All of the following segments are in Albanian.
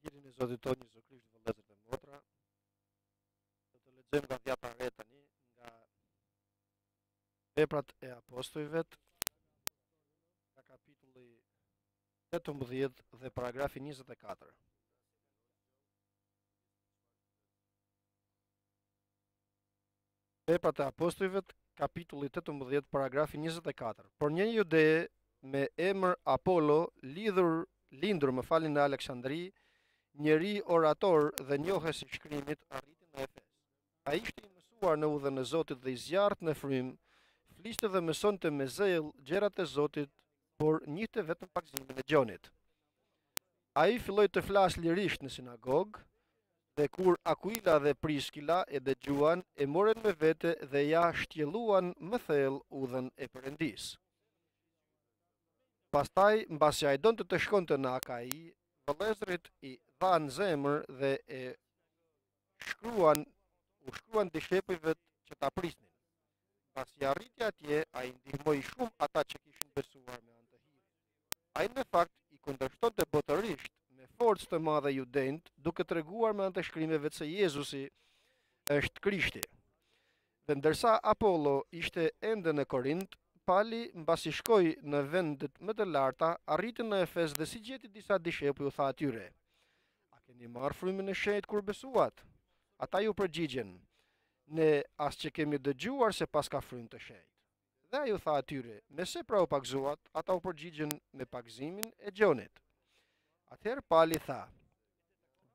Hirin e Zotit tonë Jezu Krisht vëllezër dhe Motra, do të lexojmë nga Dhiata e Re tani, nga veprat e apostujve, nga kapitulli 18 dhe paragrafi 24. Veprat e Apostujve, kapitulli 18, paragrafi 24. Por një jude me emër Apollo, lidhur, lindur më falni në Aleksandri, njeri orator dhe njohës i shkrimit, arriti në Efes. Ai ishte i mësuar në udhën e Zotit dhe i zjarrtë në frymë, fliste dhe mësonte me zell gjërat e Zotit, por njihte vetëm pagëzimin e Gjonit. Ai filloi të flasë lirisht në sinagogë, Dhe kur Akuila dhe Priskila e dëgjuan, e morën me vete dhe ia shtjelluan më thellë udhën e Perëndisë. Pastaj, mbasi ai donte të shkonte në Akai, vëllezërit i dhanë zemër dhe e shkruan, u shkruan dishepujve që ta prisnin. Mbasi arriti atje, ai i ndihmoi shumë ata që kishin besuar me anë të hirit. Ai në fakt i kundërshtonte botërisht me forcë të madhe judenjtë, duke treguar me anë të shkrimeve se Jezusi është Krishti. Dhe ndërsa Apollo ishte ende në Korint, Pali mbasi shkoi në vendet më të larta, arriti në Efes dhe si gjeti disa dishepuj u tha atyre: A keni marrë frymën e shenjtë kur besuat? Ata iu përgjigjën: Ne as që kemi dëgjuar se paska frymë të shenjtë. Dhe ai u tha atyre, Me se pra u pagëzuat? Ata u përgjigjën, Me pagëzimin e Gjonit. Atëherë Pali tha,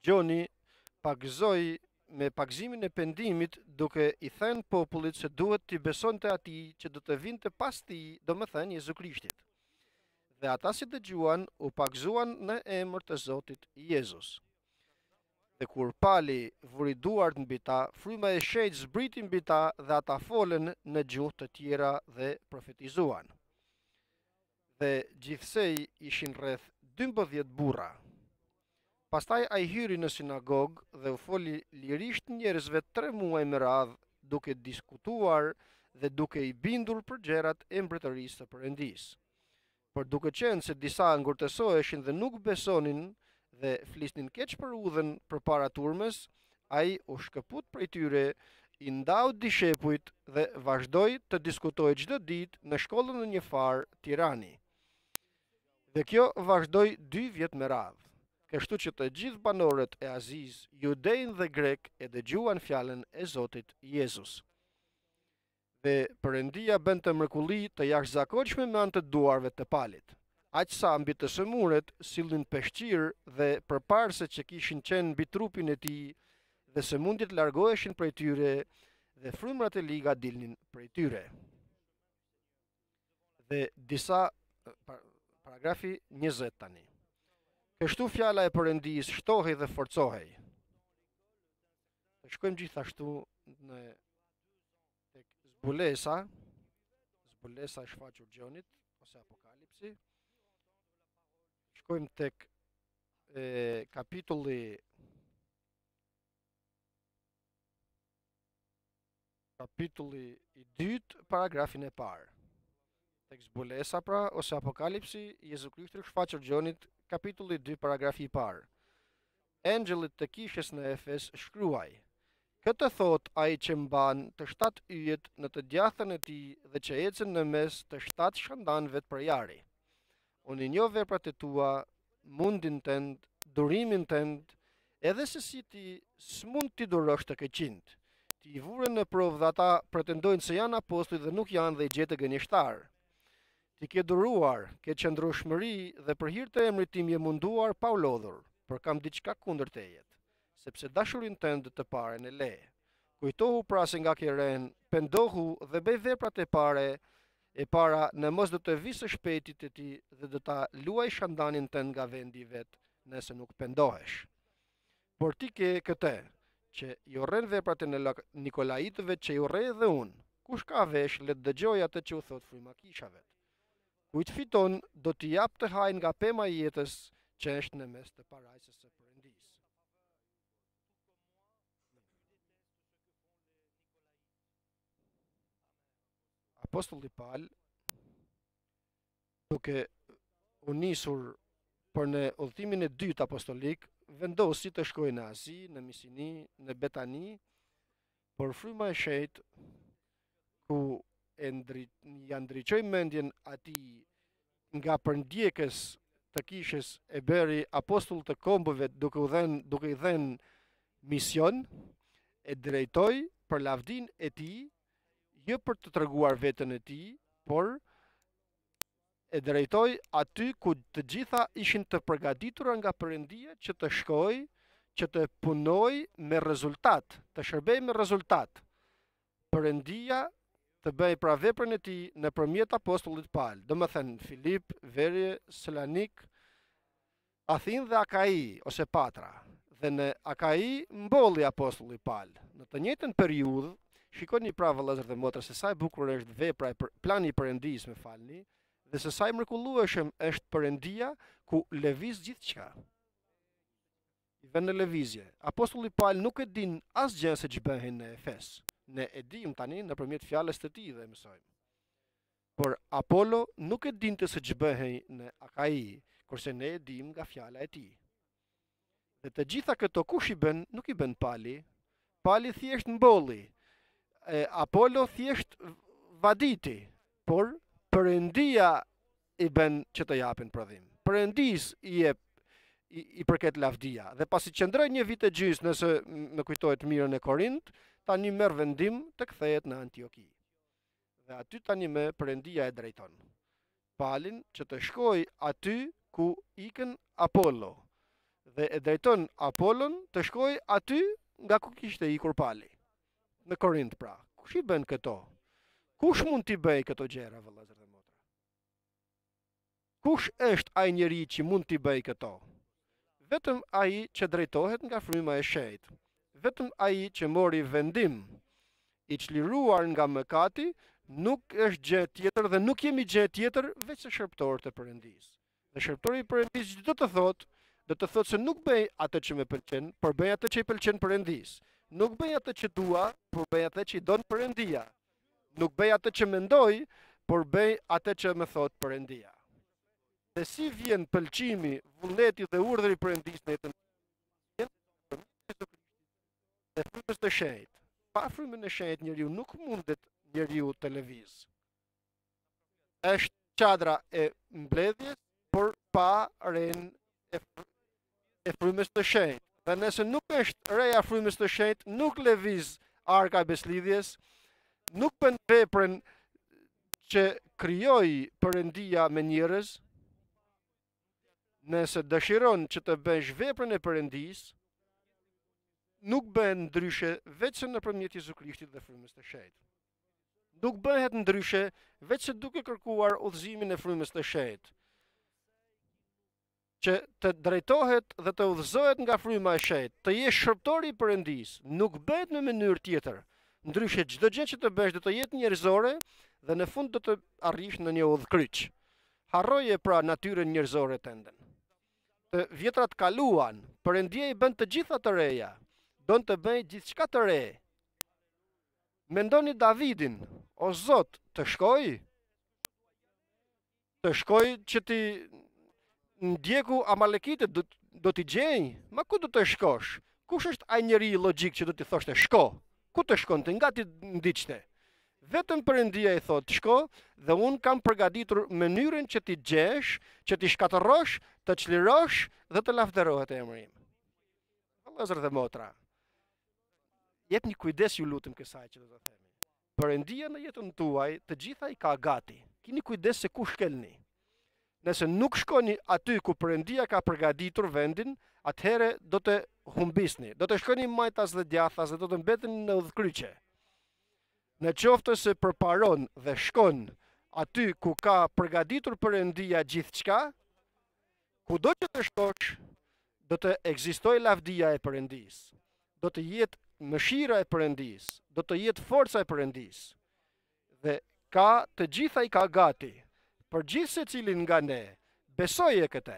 Gjoni pagëzoi me pagëzimin e pendimit duke i thënë popullit se duhet t'i besonte atij që do të vinte pas tij, domethënë Jezu Krishtit. Dhe ata si dëgjuan, u pagëzuan në emër të Zotit Jezus. Dhe kur Pali vuri duart mbi ta, fryma e shenjtë zbriti mbi ta dhe ata folën në gjuhë të tjera dhe profetizuan. Dhe gjithsej ishin rreth 12 burra. Pastaj ai hyri në sinagogë dhe u foli lirisht njerëzve tre muaj me radhë, duke diskutuar dhe duke i bindur për gjërat e mbretërisë së Perëndisë. Por duke qenë se disa ngurtësoheshin dhe nuk besonin dhe flisnin keq për udhën përpara turmës, ai u shkëput prej tyre, i ndau dishepujt dhe vazhdoi të diskutojë çdo ditë në shkollën e njëfarë Tirani. Dhe kjo vazhdoi dy vjet me radhë, kështu që të gjithë banorët e Azisë, judenj dhe grekë e dëgjuan fjalën e Zotit Jezus. dhe Perëndia bënte mrekulli të jashtëzakonshme me anë të duarve të Palit, aq sa mbi të sëmuret sillnin peshqirë dhe përparëse që kishin qenë mbi trupin e tij dhe sëmundjet largoheshin prej tyre dhe frymërat e liga dilnin prej tyre. dhe disa paragrafi 20 tani. Kështu fjala e Perëndisë shtohej dhe forcohej. Të shkojmë gjithashtu tek zbulesa, zbulesa e shfaqur Gjonit, ose apokalipsi, shkojmë tek e, kapitulli Kapitulli i dytë, paragrafin e parë. Tek zbulesa pra, ose apokalipsi, Jezu Krishti shfaqur Gjonit, kapitulli 2, paragrafi i parë. Engjëllit të kishës në Efes shkruaj, Këtë thotë ai që mban të shtatë yjet në të djathtën e tij dhe që ecën në mes të shtatë shandanëve prej ari. Unë i njoh veprat e tua, mundin tënd, durimin tënd, edhe se si ti s'mund t'i durosh të këqinjt. Ti i vure në provë dhe ata pretendojnë se janë apostuj dhe nuk janë dhe i gjete gënjeshtarë. Ti ke duruar, ke qëndrueshmëri dhe për hir të emrit tim je munduar pa u lodhur, por kam diçka kundër teje, sepse dashurinë tënde të parën e le. Kujtohu pra se nga ke rënë, pendohu dhe bëj veprat e para E para, në mos do të vij së shpejti te ti dhe do ta luaj shandanin tënd nga vendi i vet, nëse nuk pendohesh. Por ti ke këtë, që i urren veprat e Nikolaitëve që i urrej edhe unë. Kush ka vesh, le të dëgjojë atë që u thotë fryma kishavet. Kujt fiton, do t'i jap të hajë nga pema e jetës që është në mes të parajsës së Perëndisë. Apostulli Pal duke u nisur për në udhëtimin e dytë apostolik, vendosi të shkojë në Azi, në Misini, në Betani, por fryma e shenjtë ku e ndri, ia ndriçoi mendjen atij nga përndjekës të kishës e bëri apostull të kombëve duke u dhenë duke i dhenë mision e drejtoi për lavdinë e tij jo për të treguar veten e tij por e drejtoi aty ku të gjitha ishin të përgatitura nga Perëndia që të shkojë që të punojë me rezultat të shërbejë me rezultat Perëndia të bëjë pra veprën e tij nëpërmjet apostullit Pal, domethënë Filip, Verie, Selanik, Athinë dhe Akai ose Patra. Dhe në Akai mbolli apostulli Pal. Në të njëjtën periudhë, shikoni pra vëllezër dhe motra se sa e bukur është vepra e për, plani i Perëndisë, më falni, dhe se sa i mrekullueshëm është Perëndia ku lëviz gjithçka. i vë në lëvizje. Apostulli Pal nuk e din asgjë se ç'bëhej në Efes. Ne e dimë tani nëpërmjet fjalës të tij dhe e mësojmë. Por Apollo nuk e dinte se ç'bëhej në Akai, kurse ne e dimë nga fjala e tij. Dhe të gjitha këto kush i bën? Nuk i bën Pali. Pali thjesht mbolli. Apollo thjesht vaditi, por Perëndia i bën që të japin prodhim. Perëndisë i, i përket lavdia. Dhe pasi qëndroi një vit e gjysmë nëse më kujtohet mirë në Korint, tani merr vendim të kthehet në Antioki. Dhe aty tani më Perëndia e drejton. Palin që të shkojë aty ku ikën Apollo dhe e drejton Apollon të shkojë aty nga ku kishte ikur Pali. Në Korint pra, kush i bën këto? Kush mund t'i bëjë këto gjëra vëllezër dhe motra? Kush është ai njeri që mund t'i bëjë këto? Vetëm ai që drejtohet nga fryma e shenjtë, vetëm ai që mori vendim, i çliruar nga mëkati, nuk është gjë tjetër dhe nuk jemi gjë tjetër veçse shërbëtorë të Perëndisë. Dhe shërbëtori i Perëndisë ç'do të thotë, do të thotë se nuk bëj atë që më pëlqen, por bëj atë që i pëlqen Perëndisë. Nuk bëj atë që dua, por bëj atë që i don Perëndia. Nuk bëj atë që mendoj, por bëj atë që më thotë Perëndia. Dhe si vjen pëlqimi, vullneti dhe urdhri i Perëndisë në jetën dhe frymës të shenjtë. Pa frymën e shenjtë njeriu nuk mundet njeriu të lëvizë. është çadra e mbledhjes, por pa renë e, fr e frymës të shenjtë. Dhe nëse nuk është reja e frymës të shenjtë, nuk lëviz arka e besëlidhjes, nuk bën veprën që krijoi Perëndia me njerëz. Nëse dëshiron që të bësh veprën e Perëndisë, nuk bëhet ndryshe veçse nëpërmjet Jezu Krishtit dhe frymës të shenjtë. Nuk bëhet ndryshe veçse duke kërkuar udhëzimin e frymës të shenjtë që të drejtohet dhe të udhëzohet nga fryma e shenjtë, të jesh shërbëtor i Perëndisë, nuk bëhet në mënyrë tjetër. Ndryshe çdo gjë që të bësh do të jetë njerëzore dhe në fund do të arrish në një udhëkryq. Harroje pra natyrën njerëzore tënden. Të vjetrat kaluan, Perëndia i bën të gjitha të reja. Don të bëjë gjithçka të re. Mendoni Davidin, o Zot, të shkoj? Të shkoj që t'i ndjek amalekitët, do, do t'i gjenj? Ma ku do të shkosh? Kush është ai njeri i logjik që do t'i thoshte shko? Ku të shkonte, nga t'i ndiqte? Vetëm përëndia i thotë shko dhe unë kam përgaditur mënyrën që t'i gjesh, që t'i shkatërrosh, të çlirosh dhe të lavdërohet emri im. Vëllezër dhe motra, Jep një kujdes ju lutem kësaj që do të themi. Perëndia në jetën tuaj, të gjitha i ka gati. Kini kujdes se ku shkelni. Nëse nuk shkoni aty ku Perëndia ka përgatitur vendin, atëherë do të humbisni. Do të shkoni majtas dhe djathas dhe do të mbeteni në udhëkryqe. Në qoftë se përparon dhe shkon aty ku ka përgatitur Perëndia gjithçka, Kudo që të shkosh, do të ekzistojë lavdia e Perëndisë. Do të jetë mëshira e Perëndisë, do të jetë forca e Perëndisë. Dhe ka të gjitha i ka gati për gjithë secilin nga ne, besoje këtë.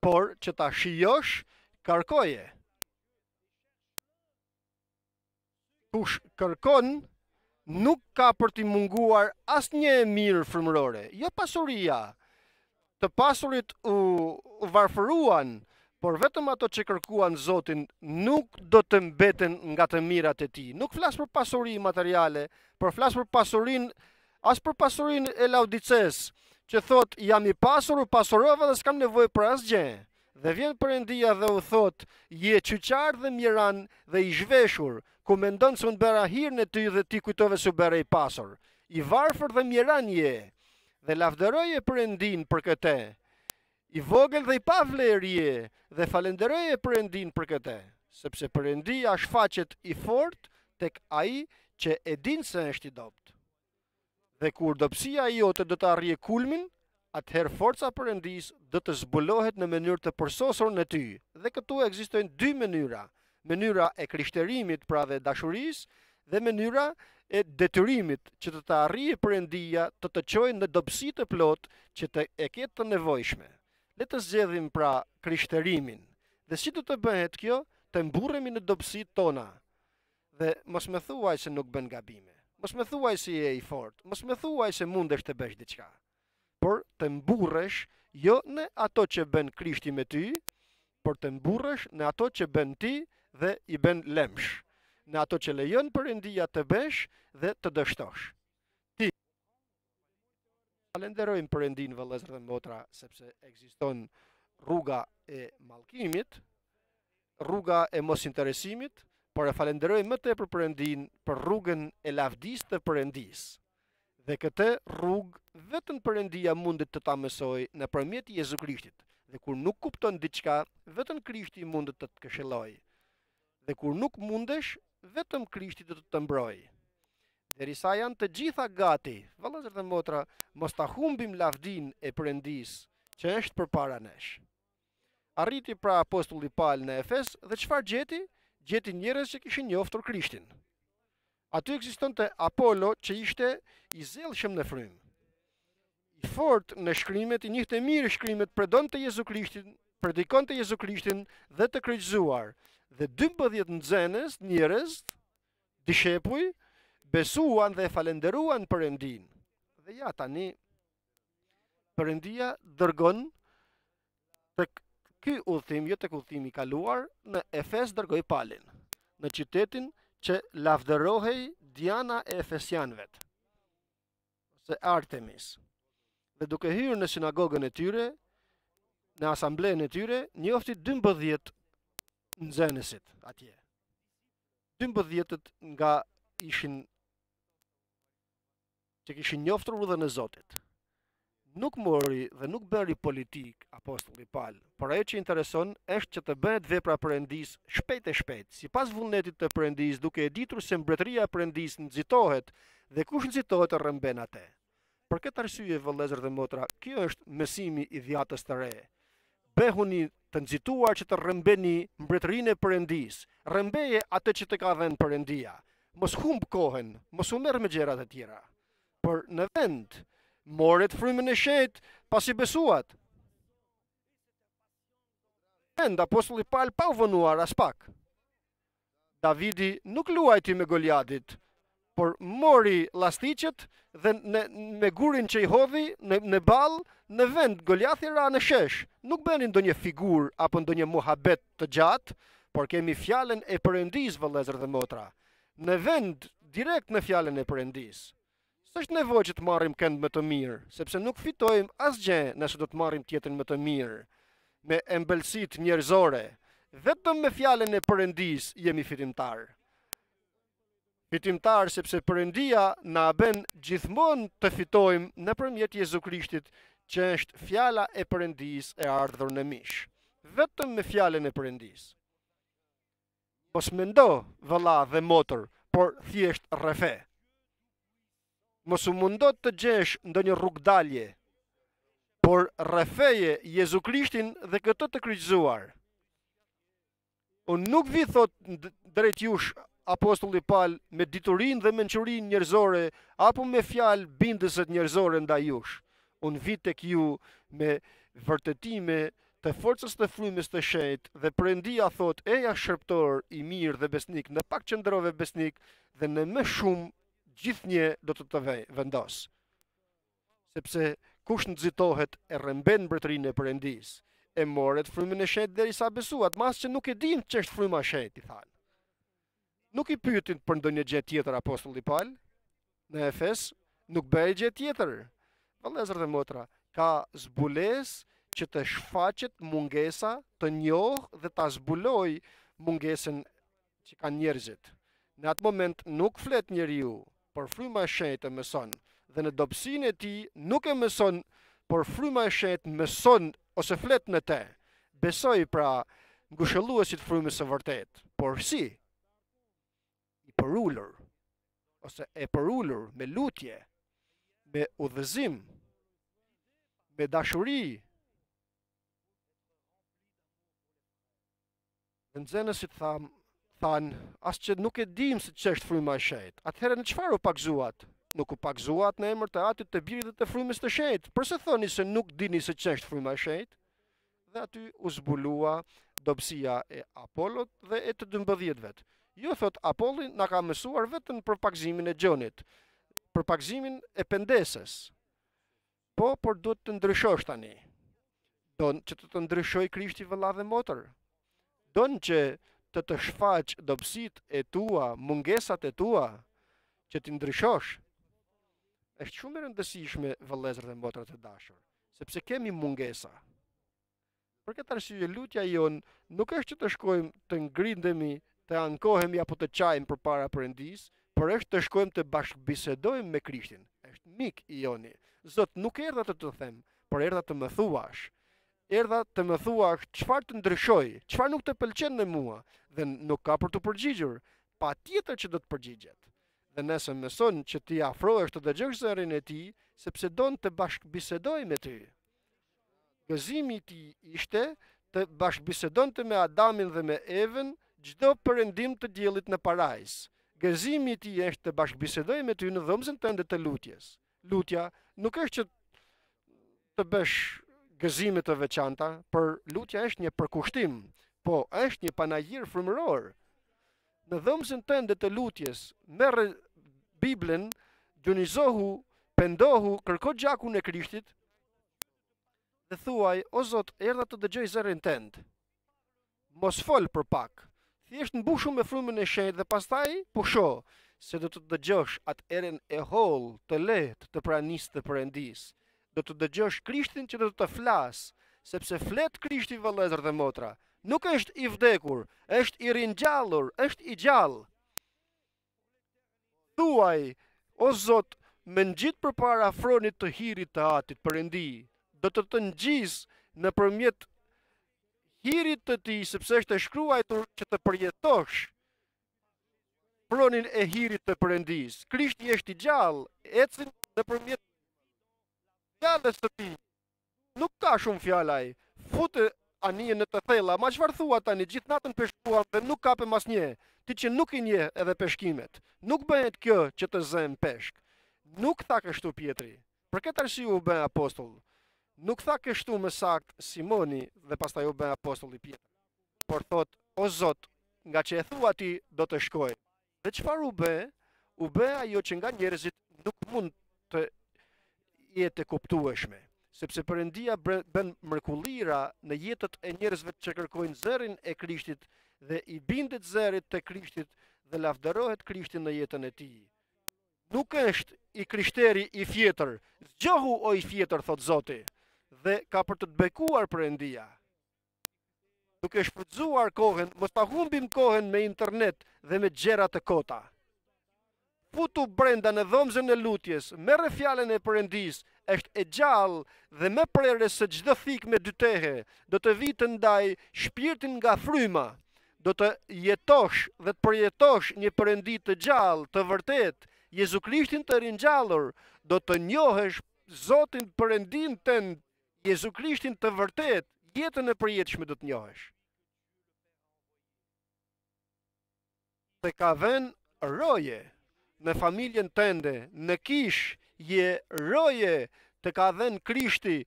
Por që ta shijosh, kërkoje. Kush kërkon nuk ka për t'i munguar asnjë e mirë frymërore. Jo pasuria. Të pasurit u, u varfëruan, por vetëm ato që kërkuan Zotin nuk do të mbeten nga të mirat e tij. Nuk flas për pasuri materiale, por flas për pasurinë, as për pasurinë e Laodicesë, që thotë jam i pasur, u pasurova dhe s'kam nevojë për asgjë. Dhe vjen Perëndia dhe u thotë, Je qyqar dhe mjeran dhe i zhveshur, ku mendon se unë bëra hir në ty dhe ti kujtove se u bëre i pasur. I varfër dhe mjeran je! Dhe lavdëroje Perëndinë për këtë. I vogël dhe i pavlerë je dhe falënderoje Perëndinë për këtë, sepse Perëndia shfaqet i fortë tek ai që e din se është i dobët. Dhe kur dobësia jote do të arrijë kulmin, atëherë forca e Perëndisë do të zbulohet në mënyrë të përsosur në ty. Dhe këtu ekzistojnë dy mënyra, mënyra e krishterimit pra dhe dashurisë, dhe mënyra e detyrimit që të të arrijë Perëndia të të çojë në dobësi të plotë që ta ketë të nevojshme. Le të zgjedhim pra krishterimin. Dhe si do të bëhet kjo? Të mburremi në dobësitë tona. Dhe mos më thuaj se nuk bën gabime. Mos më thuaj se je i fortë. Mos më thuaj se mundesh të bësh diçka. Por të mburresh jo në ato që bën Krishti me ty, por të mburresh në ato që bën ti dhe i bën lëmsh, në ato që lejon Perëndia të bësh dhe të dështosh. Falenderojmë Perëndinë vëllezër dhe motra sepse ekziston rruga e mallkimit, rruga e mosinteresimit, por e falenderojmë më tepër Perëndinë për rrugën e lavdisë të Perëndisë. Dhe këtë rrugë vetëm Perëndia mundet të ta mësojë nëpërmjet Jezu Krishtit. Dhe kur nuk kupton diçka, vetëm Krishti mundet të të këshillojë. dhe kur nuk mundesh, vetëm Krishti do të të mbrojë. Derisa janë të gjitha gati, vëllezër dhe motra, mos ta humbim lavdinë e Perëndisë që është përpara nesh. Arriti pra apostulli Pal në Efes dhe çfarë gjeti? Gjeti njerëz që kishin njoftur Krishtin. Aty ekzistonte Apollo që ishte i zellshëm në frymë. I fort në shkrimet, i njihte mirë shkrimet, predonte Jezu Krishtin, predikonte Jezu Krishtin dhe të kryqëzuar. Dhe 12 nxënës, njerëz, dishepuj, besuan dhe falenderuan Perëndinë. Dhe ja tani, Perëndia dërgon tek ky udhëtim, jo tek udhëtimi i kaluar, në Efes dërgoi Palin, në qytetin që lavdërohej Diana e Efesianëvet, ose Artemis. Dhe duke hyrë në sinagogën e tyre, në asamblenë e tyre, njofti 12 nxënësit atje. 12 nga ishin që kishin njoftur rrugën e Zotit. Nuk mori dhe nuk bëri politikë apostulli Pal, por ajo që intereson është që të bëhet vepra e Perëndisë shpejt e shpejt, sipas vullnetit të Perëndisë, duke e ditur se mbretëria e Perëndisë nxitohet dhe kush nxitohet rrëmben atë. Për këtë arsye, vëllezër dhe motra, kjo është mësimi i dhjatës të re. Bëhuni të nxituar që të rrëmbeni mbretërinë e Perëndisë, rrëmbeje atë që të ka dhënë Perëndia. Mos humb kohën, mos u merr me gjërat e tjera. Por në vend, morët frymën e shenjtë pasi besuat. Vend apostulli Pal pa u vonuar aspak. Davidi nuk luajti me Goliatin, por mori llastiqet dhe në, me gurin që i hodhi në, në ballë, në vend Goliati ra në shesh. Nuk bëni ndonjë figurë apo ndonjë muhabet të gjatë, por kemi fjalën e Perëndisë, vëllezër dhe motra. Në vend direkt në fjalën e Perëndisë. S'është nevojë që të marrim kënd me të mirë, sepse nuk fitojmë asgjë nëse do të marrim tjetrin me të mirë, me ëmbëlsitë njerëzore. Vetëm me fjalën e Perëndisë jemi fitimtarë. Fitimtarë sepse Perëndia na bën gjithmonë të fitojmë nëpërmjet Jezu Krishtit, që është fjala e Perëndisë e ardhur në mish. Vetëm me fjalën e Perëndisë. Mos mendo vëlla dhe motër, por thjesht rrëfe. Mos u mundo të gjesh ndonjë rrugëdalje, por rrëfeje Jezu Krishtin dhe këtë të kryqëzuar. Unë nuk vij thotë drejt jush apostulli Pal me diturinë dhe mençurinë njerëzore apo me fjalë bindëse njerëzore ndaj jush. Unë vij tek ju me vërtetime të forcës të frymës të shenjtë dhe Perëndia thotë eja shërbëtor i mirë dhe besnik në pak qëndrove besnik dhe në më shumë gjithnjë do të të vej vendos sepse kush nxitohet e rrëmben mbretërinë e Perëndisë e morët frymën e shenjtë derisa besuat as që nuk e dimë ç'është fryma e shenjtë i thanë Nuk i pyetin për ndonjë gjë tjetër apostulli Pal në Efes, nuk bëri gjë tjetër. Vëllezër dhe motra, ka zbulesë që të shfaqet mungesa të njohë dhe ta zbulojë mungesën që kanë njerëzit. Në atë moment nuk flet njeriu, por fryma e shenjtë e mëson dhe në dobësinë e tij nuk e mëson, por fryma e shenjtë mëson ose flet në të. Besoji pra ngushëlluesit frymës së vërtetë, por si? I përulur, ose e përulur me lutje, me udhëzim, me dashuri, Dhe nxënësit thanë, thanë, as që nuk e dimë se ç'është fryma e shenjtë. Atëherë në çfarë u pagëzuat? Nuk u pagëzuat në emër të Atit të Birit dhe të Frymës të Shenjtë. Përse thoni se nuk dini se ç'është fryma e shenjtë? Dhe aty u zbulua dobësia e Apollot dhe e të dymbëdhjetëve. Jo thotë Apolli na ka mësuar vetëm për pagëzimin e Gjonit, për pagëzimin e pendesës. Po, por duhet të ndryshosh tani. Don që të të ndryshojë Krishti vëlla dhe motër. Don që të të shfaqë dobësitë e tua, mungesat e tua, që t'i ndryshosh. Është shumë e rëndësishme vëllezër dhe motra të dashur, sepse kemi mungesa. Për këtë arsye lutja jonë nuk është që të shkojmë të grindemi, të ankohemi apo të qajmë përpara Perëndisë, por është të shkojmë të bashkëbisedojmë me Krishtin. është mik i joni. Zot, nuk erdha të të them, por erdha të më thuash. Erdha të më thuash çfarë të ndryshoj, çfarë nuk të pëlqen në mua, dhe nuk ka për t'u përgjigjur, patjetër që do të përgjigjet. Dhe nëse mëson që t'i afrohesh të dëgjosh zërin e tij, sepse don të bashkëbisedojë me ty. Gëzimi i tij ishte të bashkëbisedonte me Adamin dhe me Evën çdo perëndim të diellit në parajsë. Gëzimi i tij është të bashkëbisedojë me ty në dhomëzën tënde të lutjes. Lutja nuk është që të bësh gëzime të veçanta, por lutja është një përkushtim, po është një panair frymëror. Në dhomëzën tënde të lutjes, merre Biblën, gjunizohu, pendohu, kërko gjakun e Krishtit, dhe thuaj, o Zot, erdha të dëgjoj zërin tënd. Mos fol për pak. Thjesht mbushu me frymën e shenjtë dhe pastaj pusho, se do të dëgjosh atë erën e hollë të lehtë të pranisë të Perëndisë. Do të dëgjosh Krishtin që do të flasë, sepse flet Krishti vëllezër dhe motra. Nuk është i vdekur, është i ringjallur, është i gjallë. Thuaj, o Zot, më ngjit përpara fronit të hirit të Atit Perëndi, do të të ngjisë nëpërmjet hirit të tij, sepse është e shkruajtur që të përjetosh fronin e hirit të Perëndisë. Krishti është i gjallë, ecim nëpërmjet fjalës të tij, Nuk ka shumë fjalë ai. Fute anijen në të thella. Ma çfarë thua tani, gjithë natën peshkuam dhe nuk kapëm asnjë. Ti që nuk i njeh edhe peshkimet. Nuk bëhet kjo që të zemë peshk. Nuk tha kështu Pjetri. Për këtë arsye u bë apostull. Nuk tha kështu më saktë Simoni dhe pastaj u bë apostulli Pjetër. Por thotë, O Zot, ngaqë e thua ti, do të shkoj. Dhe çfarë u bë? U bë ajo që nga njerëzit nuk mund të jetë e kuptueshme, sepse Perëndia bën mrekullira në jetët e njerëzve që kërkojnë zërin e Krishtit dhe i bindet zërit të Krishtit dhe lavdërohet Krishtin në jetën e tij. Nuk është i krishteri i fjetër, zgjohu o i fjetur, thotë Zoti, dhe ka për të të bekuar Perëndia. duke shfrytëzuar kohën, mos ta humbim kohën me internet dhe me gjëra të kota. Futu brenda në dhomëzën e lutjes, merre fjalën e Perëndisë, është e gjallë dhe më prerëse se çdo thikë me dy tehe, do të vijë të ndajë shpirtin nga fryma, do të jetosh dhe të përjetosh një Perëndi të gjallë, të vërtetë, Jezu Krishtin të ringjallur, do të njohesh Zotin Perëndinë tënd, Jezu Krishtin të vërtetë, jetën e përjetshme do të njohesh. Të ka vënë roje në familjen tënde, në kishë, je roje të ka dhënë Krishti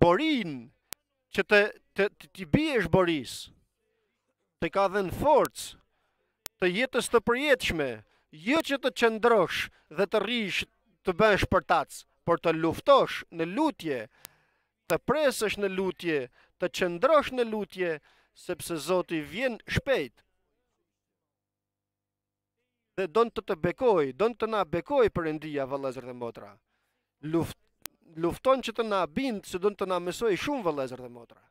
borinë, që të, të, të, të, t'i biesh borisë. të ka dhënë forcë të jetës të përjetshme, jo që të qëndrosh dhe të rrish të bësh përtac, por të luftosh në lutje, të presësh në lutje, të qëndrosh në lutje, sepse Zoti vjen shpejt. Dhe don të të bekojë, don të na bekojë Perëndia vëllezër dhe motra. Lufton që të na bindë se don të na mësojë shumë vëllezër dhe motra.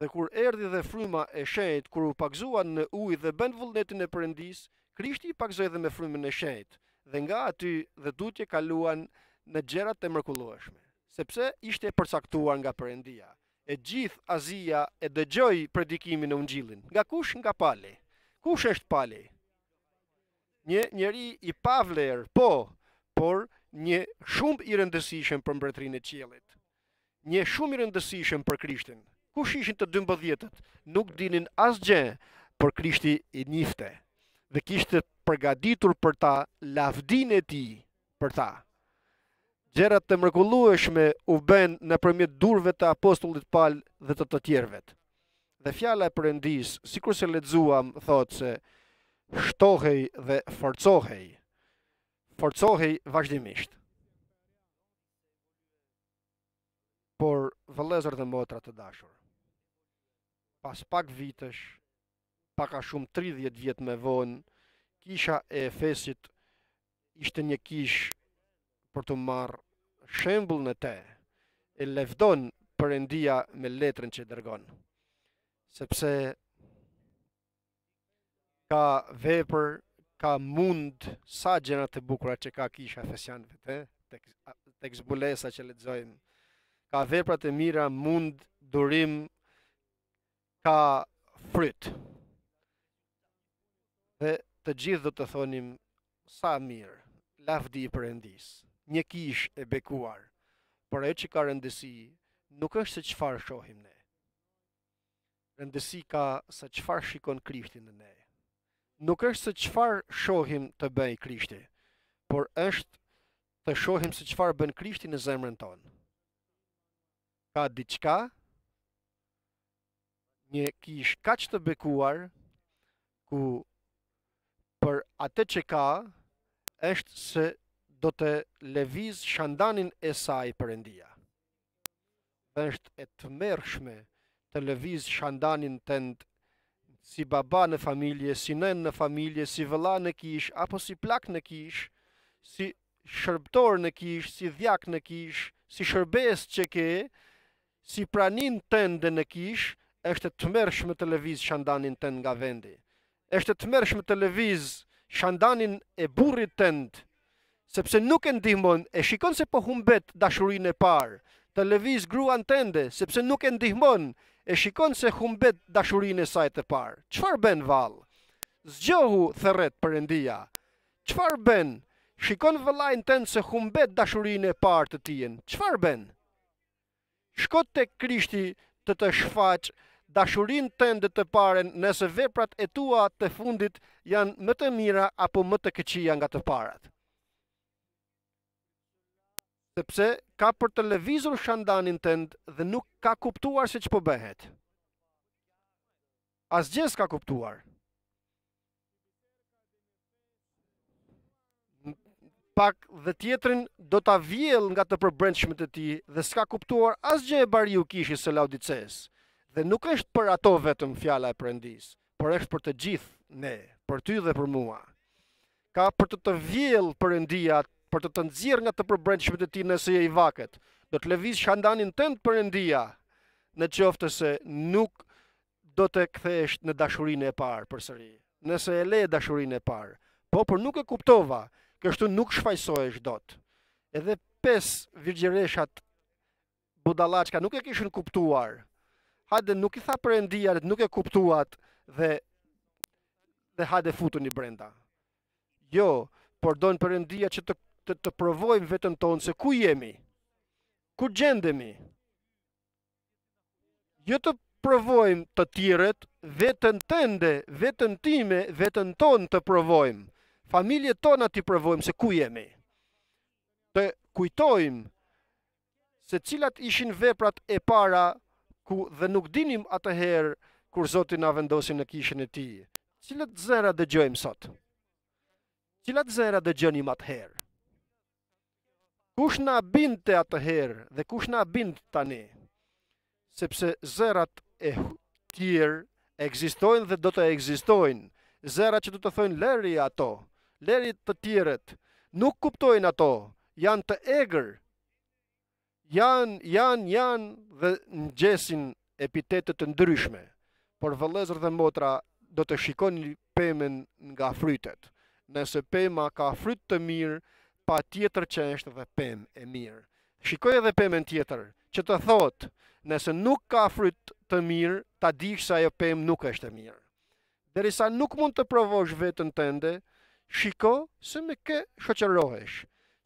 Dhe kur erdhi dhe fryma e shenjtë, kur u pagëzuan në ujë dhe bënë vullnetin e Perëndisë, Krishti i pagëzoi dhe me frymën e shenjtë, dhe nga aty dhe tutje kaluan në gjërat e mrekullueshme, sepse ishte e përcaktuar nga Perëndia. E gjithë Azia e dëgjoi predikimin e Ungjillit. Nga kush? Nga Pali. Kush është Pali? Një njeri i pavlerë, po, por një shumë i rëndësishëm për mbretërinë e qiellit. Një shumë i rëndësishëm për Krishtin. Kush ishin të dymbëdhjetët? Nuk dinin asgjë, por Krishti i njifte dhe kishte përgatitur për ta lavdinë e tij për ta. Gjërat të mrekullueshme u bënë nëpërmjet duarve të apostullit Pal dhe të të tjervet. Dhe fjala e Perëndisë, sikurse lexuam, thotë se shtohej dhe forcohej. Forcohej vazhdimisht. Por, vëllezër dhe motra të dashur, pas pak vitesh, pak a shumë 30 vjet më vonë, kisha e Efesit ishte një kishë për t'u marrë shembul në te, e lëvdon Perëndia me letrën që i dërgon. Sepse ka vepër, ka mund sa gjëra të bukura që ka kisha e efesianëvet, tek tek zbulesa që lexojmë. Ka vepra të mira, mund, durim, ka fryt. Dhe të gjithë do të thonim sa mirë, lavdi i Perëndisë. Një kishë e bekuar, por ajo që ka rëndësi nuk është se çfarë shohim ne, rëndësi ka se çfarë shikon Krishti në ne. Nuk është se çfarë shohim të bëjë Krishti, por është të shohim se çfarë bën Krishti në zemrën tonë. Ka diçka një kishë kaq të bekuar ku për atë që ka është se do të lëvizë shandanin e saj Perëndia. Dhe është e tmerrshme të lëvizë shandanin tënd si baba në familje, si nënë në familje, si vëlla në kishë apo si plak në kishë, si shërbëtor në kishë, si dhjak në kishë, si shërbesë që ke, si praninë tënde në kishë, është e tmerrshme të lëvizë shandanin tënd nga vendi. është e tmerrshme të lëvizë shandanin e burrit tënd, sepse nuk e ndihmon, e shikon se po humbet dashurinë e parë, të lëvizë gruan tënde, sepse nuk e ndihmon, e shikon se humbet dashurinë e saj të parë. Çfarë bën vallë? Zgjohu, thërret Perëndia. Çfarë bën? Shikon vëllanë tënd se humbet dashurinë e parë të tijen. Çfarë bën? Shko tek Krishti të të shfaqë dashurinë tënde të parën nëse veprat e tua të fundit janë më të mira apo më të këqija nga të parat. Sepse ka për të lëvizur shandanin tënd dhe nuk ka kuptuar se ç'po bëhet. Asgjë s'ka kuptuar. pak dhe tjetrin do ta vjellë nga të përbrendshmet e tij dhe s'ka kuptuar asgjë e bariu i kishës së Laodicesë. Dhe nuk është për ato vetëm fjala e Perëndisë, por është për të gjithë ne, për ty dhe për mua. Ka për të të vjellë Perëndia për të të nxjerrë nga të përbrendshmet e tij nëse je i vakët. Do të lëvizë shandanin tënd Perëndia në qoftë se nuk do të kthehesh në dashurinë e parë përsëri. Nëse e le e dashurinë e parë. Po, por nuk e kuptova. Kështu nuk shfajsohesh dot. Edhe pesë virgjëreshat budallaçka nuk e kishin kuptuar. Hajde nuk i tha perëndia, nuk e kuptuat dhe dhe hajde futuni brenda. Jo, por don perëndia që të, të, të provojmë veten tonë se ku jemi, ku gjendemi. Jo të provojmë të tjerët, veten tënde, veten time, veten tonë të provojmë. Familjet tona t'i provojmë se ku jemi. Të kujtojmë se cilat ishin veprat e para ku dhe nuk dinim atëherë kur Zoti na vendosi në kishën e Tij. Cilat zëra dëgjojmë sot? Cilat zëra dëgjonim atëherë? Kush na bindte atëherë dhe kush na bind tani? Sepse zërat e tjerë ekzistojnë dhe do të ekzistojnë. Zërat që do të thonë leri ato, leri të tjerët, nuk kuptojnë ato, janë të egër. Janë, janë, janë dhe ngjesin epitete të ndryshme, por vëllezër dhe motra do të shikoni pemen nga frytet. Nëse pema ka fryt të mirë, patjetër që është dhe pemë e mirë. Shikoje edhe pemen tjetër, që të thotë, nëse nuk ka fryt të mirë, ta dish se ajo pemë nuk është e mirë. Derisa nuk mund të provosh veten tënde, shiko se me kë shoqërohesh,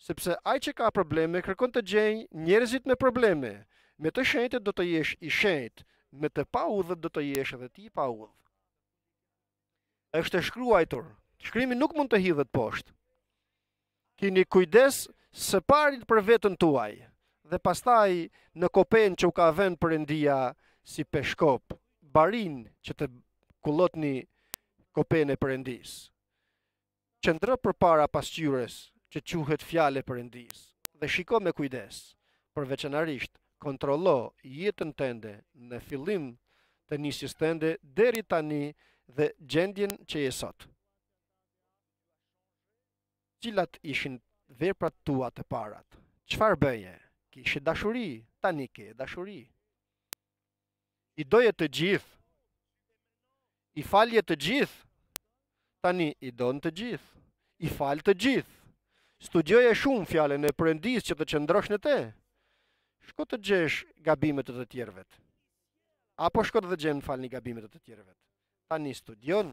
sepse ai që ka probleme kërkon të gjejë njerëzit me probleme. Me të shenjtët do të jesh i shenjtë, me të paudhët do të jesh edhe ti i paudhë. Është e shkruajtur. Shkrimi nuk mund të hidhet poshtë. Kini kujdes së pari për veten tuaj dhe pastaj në kopenë që u ka vënë Perëndia si peshkopë, barinj që të kullotni kopenë e Perëndisë. Qëndro përpara pasqyrës që quhet Fjalë e Perëndisë dhe shiko me kujdes, përveçanërisht kontrollo jetën tënde në fillim të nisjes tënde deri tani dhe gjendjen që je sot. Cilat ishin veprat tua të parat? Çfarë bëje? Kishe dashuri, tani ke dashuri. I doje të gjithë. I falje të gjithë. Tani i do të gjithë? I fal të gjithë? Studioje shumë fjalën e Perëndisë që të qëndrosh në te. Shko të gjesh gabimet te të tjerëvet. Apo shko të dhe gjen, falni, gabimet te të tjerëvet. Tani studion,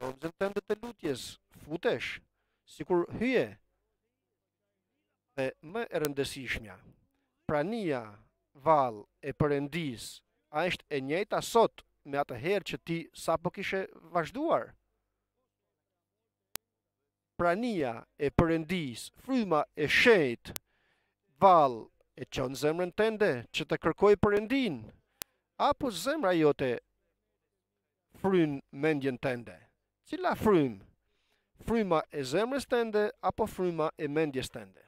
në dhomëzën tënde të lutjes, futesh, sikur hyje, dhe më e rëndësishmja, prania vallë e Perëndisë, a është e njëjta sot me atëherë që ti sapo kishe vazhduar? Prania e Perëndisë, Fryma e Shenjtë, vallë e çon zemrën tënde që të kërkojë Perëndinë, apo zemra jote fryn mendjen tënde? Cila frymë? Fryma e zemrës tënde apo fryma e mendjes tënde?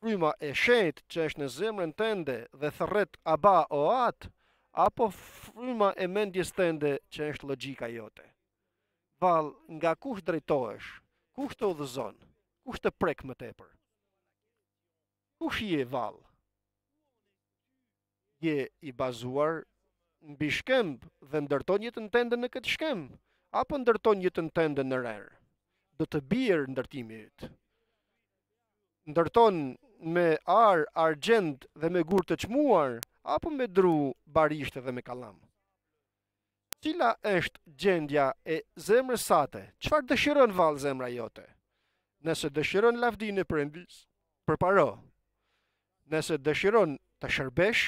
Fryma e shenjtë që është në zemrën tënde dhe thërret Aba, o Atë, apo fryma e mendjes tënde që është logjika jote? Vallë, nga kush drejtohesh? Kush të udhëzon? Kush të prek më tepër? Kush je vallë? Je i bazuar mbi shkëmb dhe ndërton jetën tënde në këtë shkëmb apo ndërton jetën tënde në rërë? Do të bjerë ndërtimi yt. Ndërton me ar, argjend dhe me gurë të çmuar apo me dru, barishte dhe me kallam? Cila është gjendja e zemrës sate? Çfarë dëshiron vallë zemra jote? Nëse dëshiron lavdinë e Perëndisë, përparo. Nëse dëshiron të shërbesh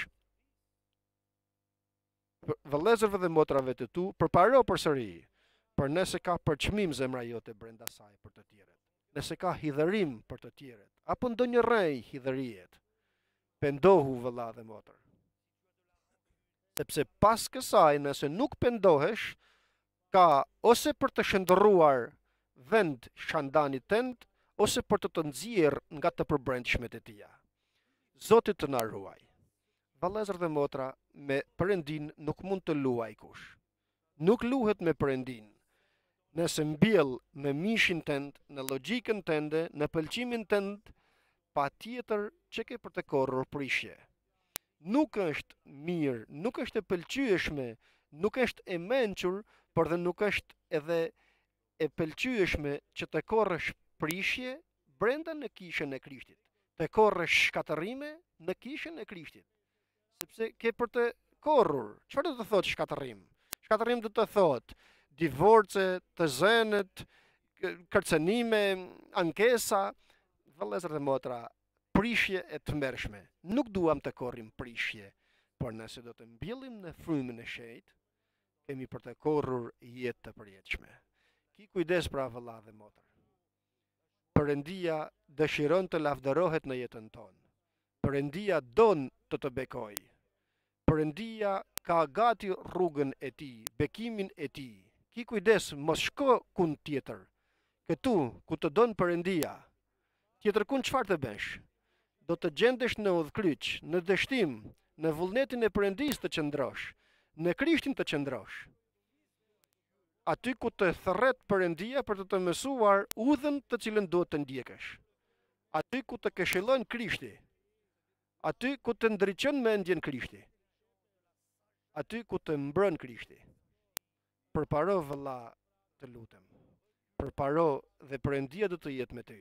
vëllezërve dhe motrave të tu, përparo përsëri. Por nëse ka përçmim zemra jote brenda saj për të tjerët, nëse ka hidhërim për të tjerët, apo ndonjë rrënjë hidhërie, pendohu vëlla dhe motër. Sepse pas kësaj, nëse nuk pendohesh, ka ose për të shndërruar vend shandanit tënd, ose për të të nxjerrë nga të përbrendshmet e tija. Zoti të na ruajë. Vëllezër dhe motra, me Perëndinë nuk mund të luajë kush. Nuk luhet me Perëndinë. Nëse mbjell në mishin tënd, në logjikën tënde, në pëlqimin tënd, patjetër që ke për të korrur prishje. Nuk është mirë, nuk është e pëlqyeshme, nuk është e mençur, por dhe nuk është edhe e pëlqyeshme që të korrësh prishje brenda në kishën e Krishtit, të korrësh shkatërrime në kishën e Krishtit. Sepse ke për të korrur. Çfarë do të thotë shkatërrim? Shkatërrim do të thotë divorce, të zënët, kërcënime, ankesa, vëllezër dhe motra, prishje e tmerrshme. Nuk duam të korrim prishje, por nëse do të mbillim në frymën e shenjtë, kemi për të korrur jetë të përjetshme. Ki kujdes pra vëlla dhe motër. Perëndia dëshiron të lavdërohet në jetën tonë. Perëndia don të të bekojë. Perëndia ka gati rrugën e tij, bekimin e tij. Ki kujdes mos shko kund tjetër. Këtu ku të don Perëndia, tjetërkund çfarë të bësh? Do të gjendesh në udhëkryq, në dështim, në vullnetin e Perëndisë të qëndrosh, në Krishtin të qëndrosh. aty ku të thërret Perëndia për të të mësuar udhën të cilën duhet të ndjekësh, aty ku të këshillon Krishti, aty ku të ndriçon mendjen Krishti, aty ku të mbron Krishti. Përparo vëlla, të lutem. Përparo dhe Perëndia do të jetë me ty.